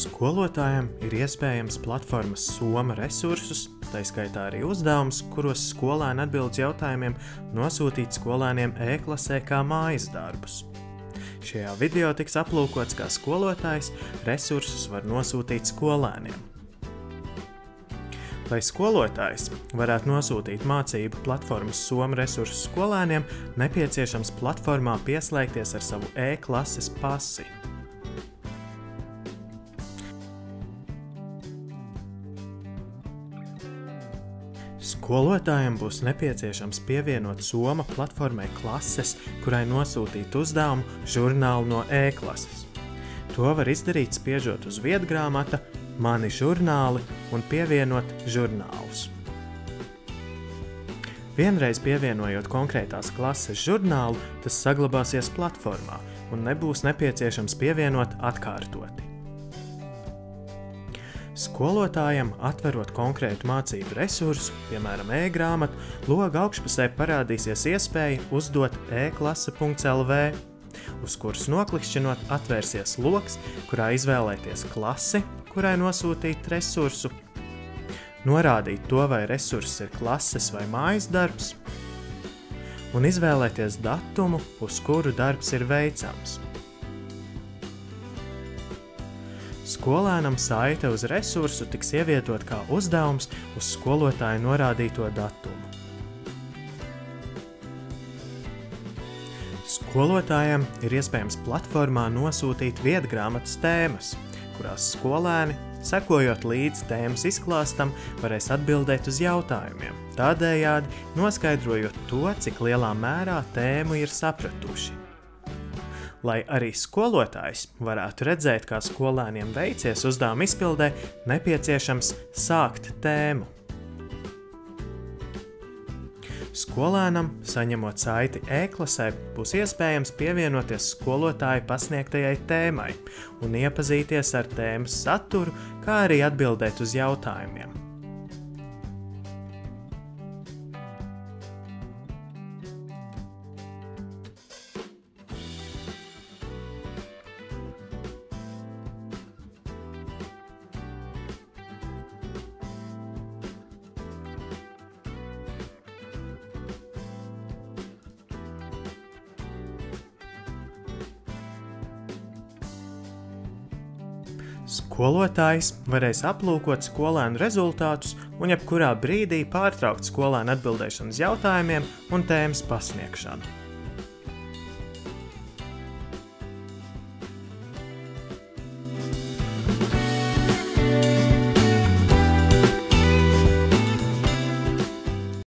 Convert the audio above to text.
Skolotājiem ir iespējams platformas Soma resursus, tā skaitā arī uzdevumus, kuros skolēni atbild jautājumiem, nosūtīt skolēniem e-klasē kā mājas darbus. Šajā video tiks aplūkots, kā skolotājs resursus var nosūtīt skolēniem. Lai skolotājs varētu nosūtīt mācību platformas Soma resursu skolēniem, nepieciešams platformā pieslēgties ar savu e-klases pasi. Skolotājiem būs nepieciešams pievienot Soma platformai klases, kurai nosūtīt uzdevumu žurnālu no e-klases. To var izdarīt spiežot uz vietgrāmata, mani žurnāli un pievienot žurnālus. Vienreiz pievienojot konkrētās klases žurnālu, tas saglabāsies platformā un nebūs nepieciešams pievienot atkārtoti. Skolotājam, atverot konkrētu mācību resursu, piemēram, e-grāmatu, loga augšpusē parādīsies iespēja uzdot e-klase.lv, uz kuras noklikšķinot atvērsies loks, kurā izvēlēties klasi, kurai nosūtīt resursu, norādīt to, vai resurss ir klases vai mājas darbs, un izvēlēties datumu, uz kuru darbs ir veicams. Skolēnam saite uz resursu tiks ievietot kā uzdevums uz skolotāja norādīto datumu. Skolotājiem ir iespējams platformā nosūtīt vietgrāmatas tēmas, kurās skolēni, sekojot līdzi tēmas izklāstam, varēs atbildēt uz jautājumiem, tādējādi noskaidrojot to, cik lielā mērā tēmu ir sapratuši. Lai arī skolotājs varētu redzēt, kā skolēniem veicies uzdevuma izpildē, nepieciešams sākt tēmu. Skolēnam, saņemot saiti e-klasē, būs iespējams pievienoties skolotāja pasniegtajai tēmai un iepazīties ar tēmas saturu, kā arī atbildēt uz jautājumiem. Skolotājs varēs aplūkot skolēnu rezultātus un jebkurā brīdī pārtraukt skolēnu atbildēšanu uz jautājumiem un tēmas pasniegšanu.